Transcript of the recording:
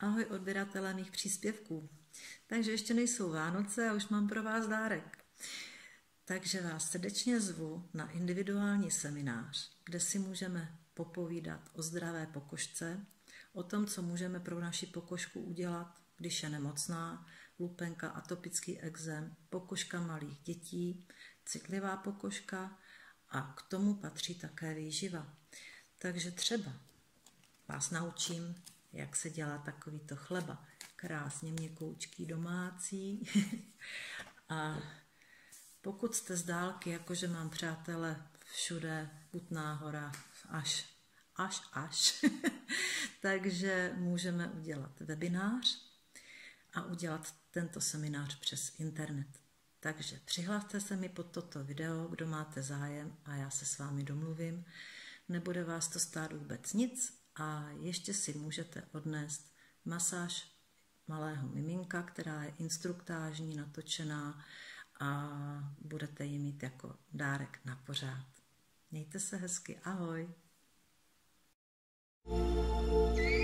Ahoj odběratelé mých příspěvků. Takže ještě nejsou Vánoce a už mám pro vás dárek. Takže vás srdečně zvu na individuální seminář, kde si můžeme popovídat o zdravé pokožce, o tom, co můžeme pro naši pokožku udělat, když je nemocná, lupenka, atopický exém, pokožka malých dětí, citlivá pokožka a k tomu patří také výživa. Takže třeba vás naučím jak se dělá takovýto chleba. Krásně měkoučký domácí. a pokud jste z dálky, jakože mám přátele všude, Kutná hora, až, až, až, takže můžeme udělat webinář a udělat tento seminář přes internet. Takže přihlaste se mi pod toto video, kdo máte zájem a já se s vámi domluvím. Nebude vás to stát vůbec nic, a ještě si můžete odnést masáž malého miminka, která je instruktážní, natočená a budete ji mít jako dárek na pořád. Mějte se hezky, ahoj! thank you